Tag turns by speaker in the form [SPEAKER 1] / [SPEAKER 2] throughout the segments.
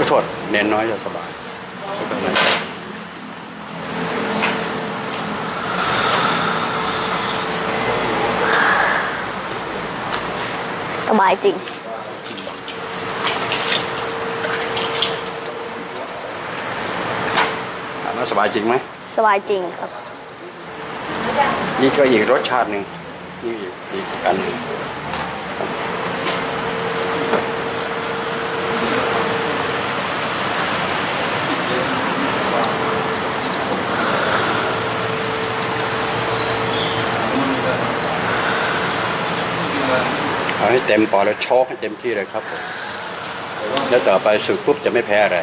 [SPEAKER 1] ขอโทษเน้นน้อยจะสบายไม่เป็นไร
[SPEAKER 2] สบายจริง
[SPEAKER 1] ถามว่าสบายจริงไหม
[SPEAKER 2] สบายจริงครับ
[SPEAKER 1] นี่ก็อีกรสชาติหนึ่งนี่อีกอีกอันหนึ่ง ให้เต็มปอดแล้วโชกให้เต็มที่เลยครับผมแล้วต่อไปสุดปุ๊บจะไม่แพ้อะไร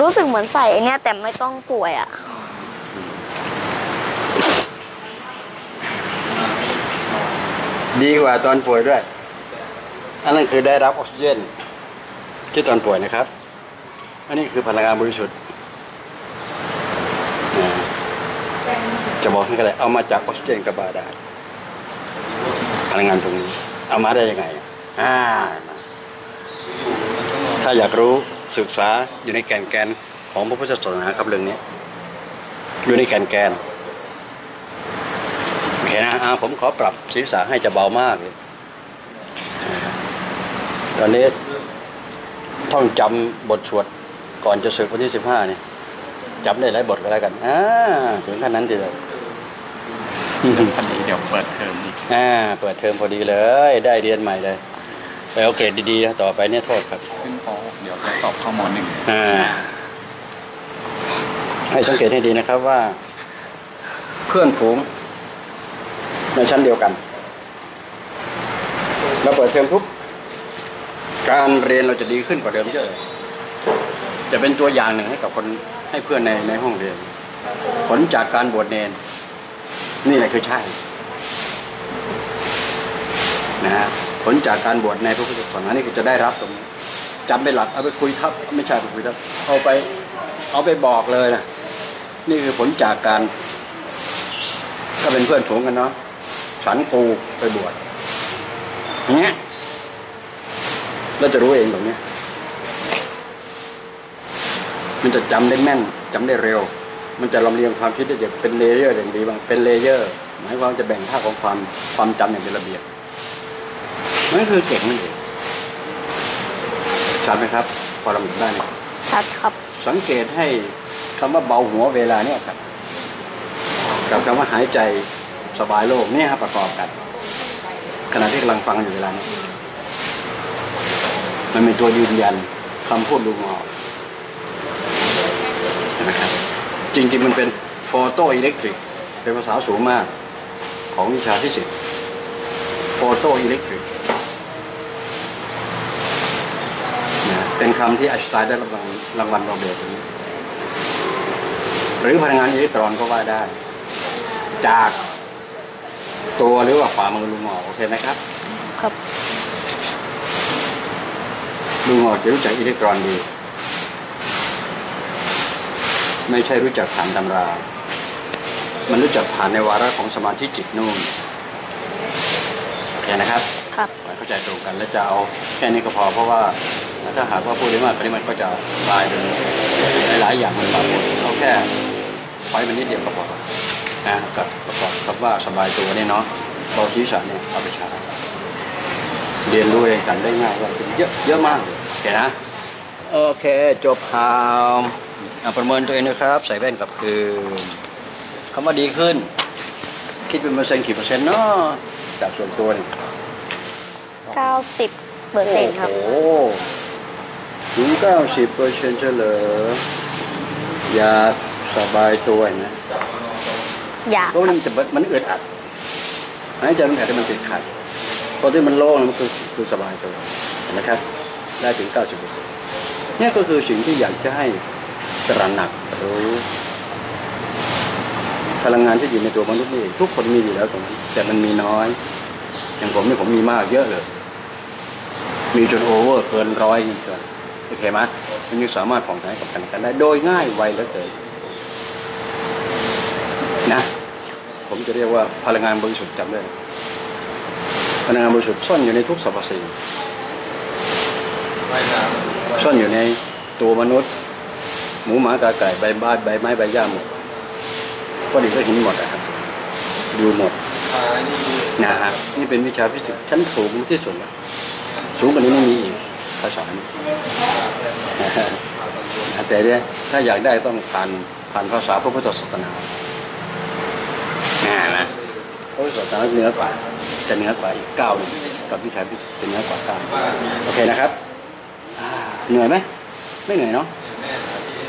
[SPEAKER 2] รู้สึกเหมือนใส่ไอเนี้ยแต่ไม่ต้องป่วยอะ
[SPEAKER 1] ดีกว่าตอนป่วยด้วย อันนั้นคือได้รับออกซิเจนที่ตอนป่วยนะครับ อันนี้คือพลังงานบริสุทธิ์อ่า จะบอกให้ก็ได้เอามาจากออกซิเจนกับบาดาลพลังงานตรงนี้ เอามาได้ยังไงอ่าถ้าอยากรู้ศึกษาอยู่ในแกนแกนของพระพุทธศาสนาครับเรื่องนี้อยู่ในแกนแกนโอเคนะอ่าผมขอปรับศีรษะให้จะเบามากเลยตอนนี้ท่องจำบทสวดก่อนจะศึกวันที่สิบห้าเนี่ยจำได้หลายบทก็แล้วกันอ่าถึงขั้นนั้นทีเดียว
[SPEAKER 3] คันนี้เดี๋ยวเปิดเทอมอีก
[SPEAKER 1] อ่าเปิดเทอมพอดีเลย ได้เรียนใหม่เลยไปเอาเกรดดีๆนะต่อไปเนี่ยโทษครับ
[SPEAKER 3] ขึ้นป .6 เดี๋ยวจะสอบเข้าม .1
[SPEAKER 1] อ่าให้สังเกตให้ดีนะครับว่า เพื่อนฝูงในชั้นเดียวกัน เราเปิดเทอมทุกการเรียนเราจะดีขึ้นกว่าเดิมเยอะเลยจะเป็นตัวอย่างหนึ่งให้กับคนให้เพื่อนในในห้องเรียน ผลจากการบวชเนน นี่แหละคือใช่นะฮะผลจากการบวชในพระพุทธศาสนานี่คือจะได้รับตรงนี้จำเป็นหลักเอาไปคุยทับไม่ใช่ไปคุยทับเอาไปเอาไปบอกเลยนะนี่คือผลจากการก็เป็นเพื่อนฝูงกันเนาะฉันกูไปบวชเนี้ยเราจะรู้เองตรงนี้มันจะจำได้แม่นจำได้เร็ว มันจะลำเลียงความคิดได้อย่างเป็น layer อย่างดีบางเป็น layer หมายความจะแบ่งภาคของความความจำอย่างเป็นระเบียบนั่นคือเก่งนั่นเองชัดไหมครับ พอเราหมุนได้เนี่ย
[SPEAKER 2] ชัดครับ
[SPEAKER 1] สังเกตให้คำว่าเบาหัวเวลาเนี่ยครับ กับคำว่าหายใจสบายโลกเนี่ยครับประกอบกัน ขณะที่กำลังฟังอยู่เวลานี้มันเป็นตัวยืนยันคำพูดลุงออกเห็นไหมครับ จริงๆมันเป็น photoelectric เป็นภาษาสูงมากของวิชาฟิสิกส์ photoelectricนะเป็นคำที่ไอน์สไตน์ได้รางวัลรางวัลโนเบลตรงนี้หรือพลังงานอิเล็กตรอนก็ว่าได้ จากตัวหรือว่าฝ่ามือลุงหมอโอเคไหมครับ
[SPEAKER 2] ครับ
[SPEAKER 1] ลุงหมอจะรู้จักอิเล็กตรอนดี ไม่ใช่รู้จักผ่านตำรา มันรู้จักผ่านในวาระของสมาธิจิตนู่นโอเคนะครับ
[SPEAKER 2] ครับ
[SPEAKER 1] ขอให้เข้าใจตรงกันและจะเอาแค่นี้ก็พอเพราะว่าถ้าหากว่าพูดได้มากกว่านี้มันก็จะกลายเป็นหลายๆอย่างมันปรากฏเอาแค่ไฟมันนิดเดียวก็พอนะกับประกอบกับว่าสบายตัวเนี่ยเนาะเบาศีรษะเนี่ยเอาไปใช้เรียนรู้เองกันได้ง่ายว่าเยอะเยอะมากเลยโอเคนะโอเคจบข่าวอะ ประเมินตัวเองนะครับ ใส่แว่นกลับคืนคำว่าดีขึ้น คิดเป็นเปอร์เซ็นต์กี่เปอร์เซ็นต์เนาะจากส่วนตัวเนี่ย
[SPEAKER 2] 90เปอร์เซ็นต์ครับ
[SPEAKER 1] โอ้โหถึงเก้าสิบเปอร์เซ็นต์เฉลยอยากสบายตัวนะ
[SPEAKER 2] อยาก
[SPEAKER 1] เพราะมันจะมันอึดอัดหายใจมันอาจจะมันติดขัดพอที่มันโล่งแล้วมันคือคือสบายตัวเห็นไหมครับ ได้ถึงเก้าสิบเปอร์เซ็นต์นี่ก็คือสิ่งที่อยากจะให้ ตระหนักรู้พลังงานที่อยู่ในตัวมนุษย์นี่ทุกคนมีอยู่แล้วตรงนั้แต่มันมีน้อย อย่างผมนี่ผมมีมากเยอะเลย มีจนโอเวอร์เกินร้อยเกินโอเคไหมมันยังสามารถผ่องใสกับกันกันได้ โดยง่ายไวเหลือเกินนะผมจะเรียกว่าพลังงานบริสุทธิ์จำได้พลังงานบริสุทธิ์ซ่อนอยู่ในทุกสรรพสิ่งซ่อนอยู่ในตัวมนุษย์ หมูหมากาไก่ใบบ้านใบไม้ใบหญ้าหมดก้อนหินก็หินหมดนะครับอยู่หมดนะฮะนี่เป็นวิชาฟิสิกส์ชั้นสูงที่สุดแล้วสูงกว่านี้ไม่มีอีกภาษานี้นะฮะแต่เนี่ยถ้าอยากได้ต้องผ่านผ่านภาษาพระพุทธศาสนาน่านะพระพุทธศาสนาเหนือกว่าจะเหนือกว่าอีกเก้าหนึ่งกับวิชาฟิสิกส์จะเหนือกว่าเก้าโอเคนะครับอ่าเหนื่อยไหมไม่เหนื่อยเนาะ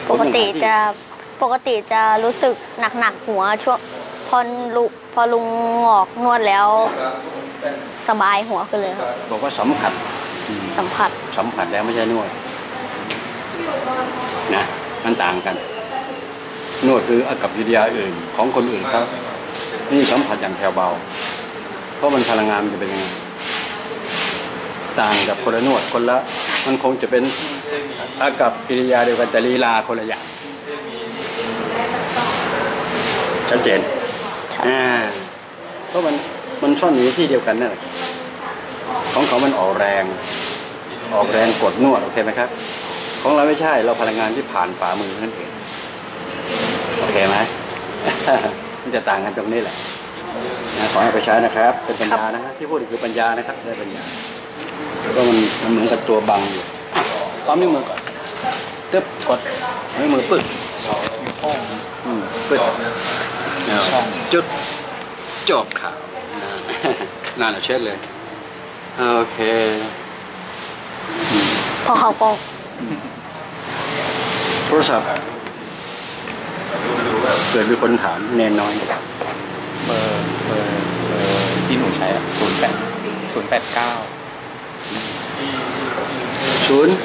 [SPEAKER 2] ปกติจะปกติจะรู้สึกหนักๆหัวช่วงพอลุพอลุงงอกนวดแล้ว สบายหัวขึ้นเลยครับ
[SPEAKER 1] บอกว่าสัมผัส
[SPEAKER 2] สัมผัส
[SPEAKER 1] สัมผัสแล้วไม่ใช่นวดนะมันต่างกัน นวดคืออากับกิริยาอื่นของคนอื่นครับ นี่สัมผัสอย่างแผ่วเบา เพราะมันพลังงานมันจะเป็นยังไงต่างกับคนละนวดคนละ มันคงจะเป็นอากับกิริยาเดียวกันแต่ลีลาคนละอย่างชัดเจนอ่าเพราะมันมันซ่อนอยู่ในที่เดียวกันนั่นแหละของเขามันออกแรง ออกแรงกดนวดโอเคไหมครับ ของเราไม่ใช่เราพลังงานที่ผ่านฝ่ามือนั่นเองโอเคไหมมันจะต่างกันตรงนี้แหละนะขอให้ไปใช้นะครับ เป็นปัญญานะฮะที่พูดคือปัญญานะครับได้ปัญญาแล้ว ก็มันมันเหมือนกับตัวบังอยู่อะปั๊มนิ้วมือก่อนตึ๊บกดนิ้วมือปึ๊บอืมปึ๊บเนี่ย
[SPEAKER 3] ช่อง
[SPEAKER 1] จุดจบข่าวนะนั่นแหละเช็ดเลย โอเค
[SPEAKER 2] พอเขากล้อง
[SPEAKER 1] โทรศัพท์เกิดมีคนถามแนนน้อย
[SPEAKER 3] เบอร์เบอร์เบอร์ที่หนูใช้อะศูนย์แปดศูนย์แปดเก้า
[SPEAKER 1] ศูนย์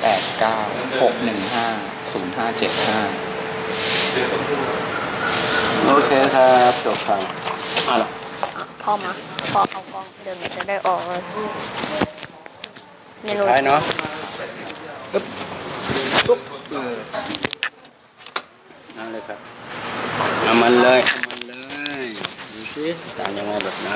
[SPEAKER 3] แปดเก้าหกหนึ่งห้าศูนย์ห้าเจ็ดห้า
[SPEAKER 1] โอเคครับจบข่าวอะล่ะ
[SPEAKER 2] อะพ่อมาพอเขากล้องเดี๋ยวหนูจะได้ออกเลยเมนู
[SPEAKER 1] ท้ายเนาะปึ๊บปุ๊บเออนั่นเลยครับเอามันเลยเอามันเลยดูสิต่างยังไงแบบไหน